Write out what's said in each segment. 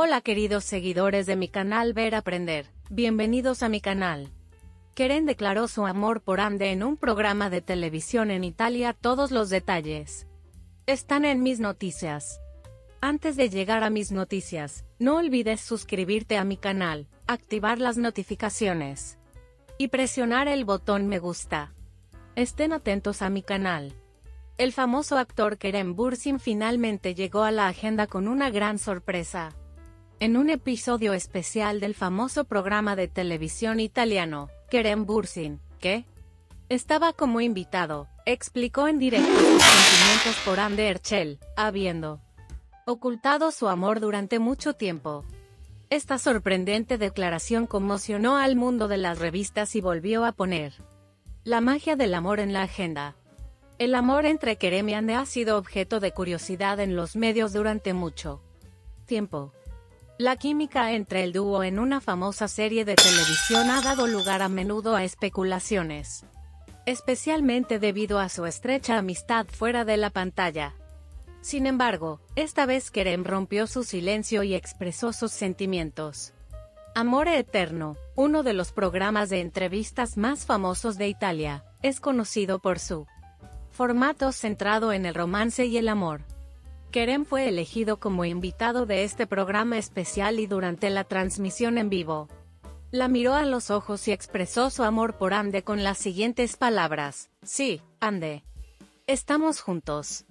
Hola queridos seguidores de mi canal Ver Aprender, bienvenidos a mi canal. Keren declaró su amor por Ande en un programa de televisión en Italia. Todos los detalles están en mis noticias. Antes de llegar a mis noticias, no olvides suscribirte a mi canal, activar las notificaciones y presionar el botón me gusta. Estén atentos a mi canal. El famoso actor Kerem Bursin finalmente llegó a la agenda con una gran sorpresa. En un episodio especial del famoso programa de televisión italiano, Kerem Bursin, que estaba como invitado, explicó en directo sus sentimientos por Ande Erchel, habiendo ocultado su amor durante mucho tiempo. Esta sorprendente declaración conmocionó al mundo de las revistas y volvió a poner la magia del amor en la agenda. El amor entre Kerem y Ande ha sido objeto de curiosidad en los medios durante mucho tiempo. La química entre el dúo en una famosa serie de televisión ha dado lugar a menudo a especulaciones. Especialmente debido a su estrecha amistad fuera de la pantalla. Sin embargo, esta vez Kerem rompió su silencio y expresó sus sentimientos. Amore Eterno, uno de los programas de entrevistas más famosos de Italia, es conocido por su formato centrado en el romance y el amor. Kerem fue elegido como invitado de este programa especial y durante la transmisión en vivo. La miró a los ojos y expresó su amor por Ande con las siguientes palabras. Sí, Ande. Estamos juntos.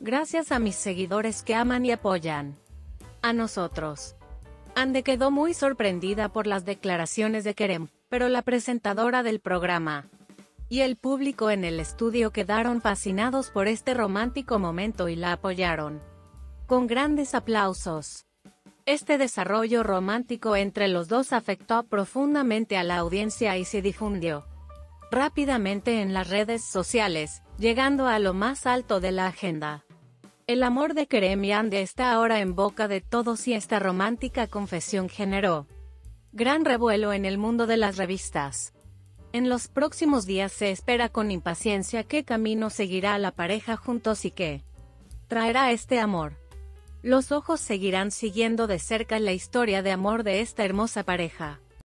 Gracias a mis seguidores que aman y apoyan. A nosotros. Ande quedó muy sorprendida por las declaraciones de Kerem, pero la presentadora del programa, y el público en el estudio quedaron fascinados por este romántico momento y la apoyaron. Con grandes aplausos. Este desarrollo romántico entre los dos afectó profundamente a la audiencia y se difundió rápidamente en las redes sociales, llegando a lo más alto de la agenda. El amor de Kerem y está ahora en boca de todos y esta romántica confesión generó gran revuelo en el mundo de las revistas. En los próximos días se espera con impaciencia qué camino seguirá la pareja juntos y qué traerá este amor. Los ojos seguirán siguiendo de cerca la historia de amor de esta hermosa pareja.